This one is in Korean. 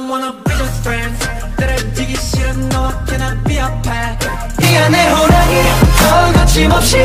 Don't wanna be just friends 떨어지기 싫은 너와 can I be a pet 이 안에 호랑이 더 거침없이